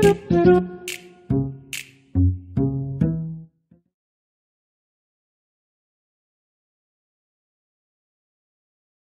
Música